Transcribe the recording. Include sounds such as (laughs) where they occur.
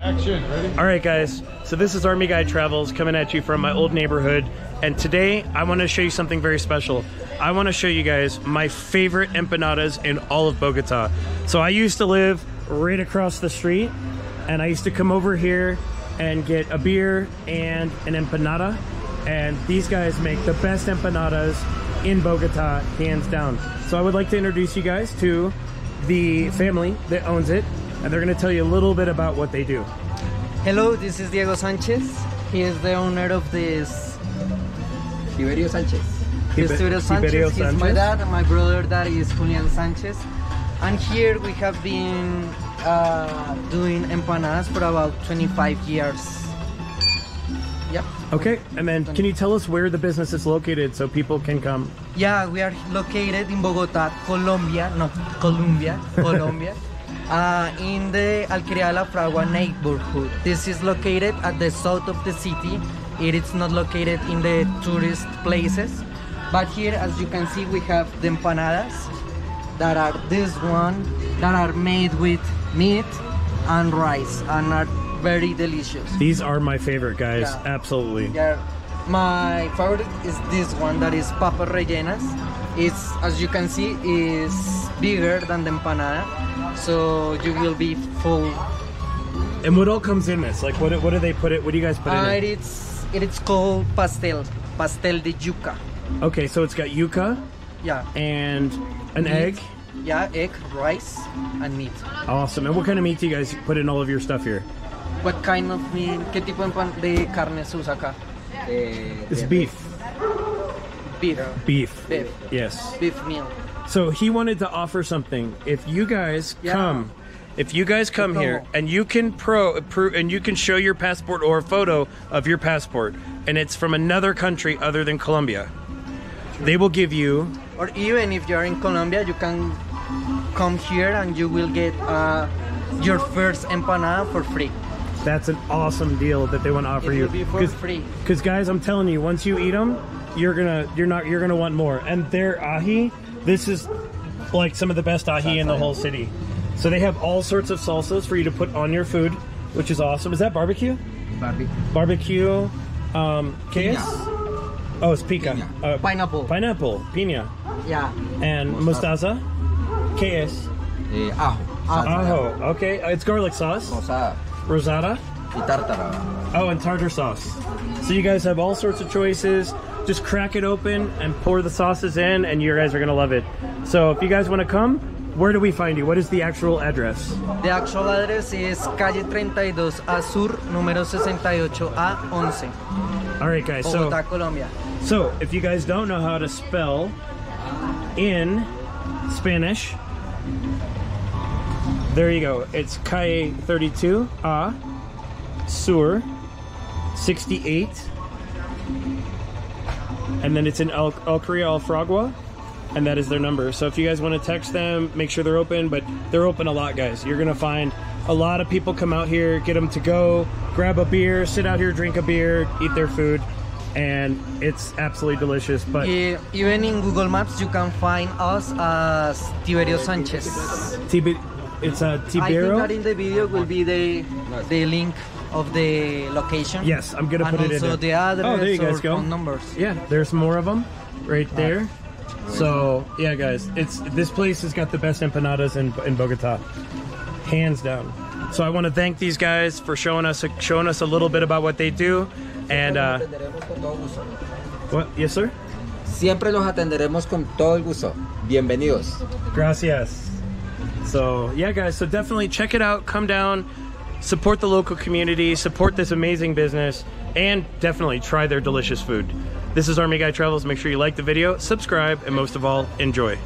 Action, ready? All right, guys. So this is Army Guy Travels coming at you from my old neighborhood. And today I want to show you something very special. I want to show you guys my favorite empanadas in all of Bogota. So I used to live right across the street and I used to come over here and get a beer and an empanada. And these guys make the best empanadas in Bogota, hands down. So I would like to introduce you guys to the family that owns it. And they're going to tell you a little bit about what they do. Hello, this is Diego Sanchez. He is the owner of this Tiberio Sánchez. this Tibe- Studio Sanchez. Tiberio He's my dad, and my brother that is Julian Sanchez. And here we have been uh, doing empanadas for about 25 years. Yep. Okay, and then can you tell us where the business is located so people can come? Yeah, we are located in Bogota, Colombia, not Colombia, Colombia, (laughs) uh, in the Alquería la Fragua neighborhood. This is located at the south of the city. It is not located in the tourist places. But here, as you can see, we have the empanadas that are this one, that are made with meat and rice and are very delicious. These are my favorite guys, Yeah. absolutely. Yeah, my favorite is this one that is papa rellenas. It's as you can see is bigger than the empanada, so you will be full. And what all comes in this? Like, what what do they put it? What do you guys put Uh, in it? it's it's called pastel, pastel de yuca. Okay, so it's got yuca Yeah, and an Meat. egg. yeah, egg, rice, and meat. Awesome. And what kind of meat do you guys put in all of your stuff here? What kind of meat? ¿Qué tipo de carne se usa acá? It's beef. Beef, Beef. beef, Yes. beef meal. So he wanted to offer something. If you guys Yeah. come, if you guys come here and you can pro, pro and you can show your passport or a photo of your passport, and it's from another country other than Colombia, they will give you Or even if you're in Colombia, you can come here and you will get uh, your first empanada for free. That's an awesome deal that they want to offer It you. will be for free. Because guys, I'm telling you, once you eat them, you're gonna you're not you're gonna want more. And their ají, this is like some of the best ají in the whole city. So they have all sorts of salsas for you to put on your food, which is awesome. Is that barbecue? Barbie. Barbecue. Um. Oh, it's pica. Uh, Pineapple. pineapple, piña, Yeah. and mostaza. ¿Qué es? Eh, ajo. Ajo. Okay, uh, it's garlic sauce. Rosada. Rosada. Oh, and tartar sauce. So you guys have all sorts of choices. Just crack it open and pour the sauces in, and you guys are gonna love it. So if you guys want to come, where do we find you? What is the actual address? The actual address is calle 32 A Sur, número 68 A 11, All right, guys. So Colombia. so if you guys don't know how to spell in Spanish, there you go. It's calle 32 Sur 68. And then it's in El, Alquería Fragua. And that is their number. So if you guys want to text them, make sure they're open. But they're open a lot, guys. You're going to find a lot of people come out here, get them to go, grab a beer, sit out here, drink a beer, eat their food. And it's absolutely delicious. But Eh, even in Google Maps, you can find us as Tiberio Sanchez. Tibi- it's a I think that in the video will be the the link of the location. Yes, I'm gonna and put it in also the address Oh, there you guys or go. phone numbers. Yeah, there's more of them right there. So yeah, guys, it's this place has got the best empanadas in in Bogota, hands down. So I want to thank these guys for showing us showing us a little bit about what they do, and uh, Atenderemos con todo gusto. what? Yes, sir. Siempre los atenderemos con todo el gusto. Bienvenidos. Gracias. So yeah, guys. So definitely check it out. Come down, support the local community, support this amazing business, and definitely try their delicious food. This is Army Guy Travels. Make sure you like the video, subscribe, and most of all, enjoy.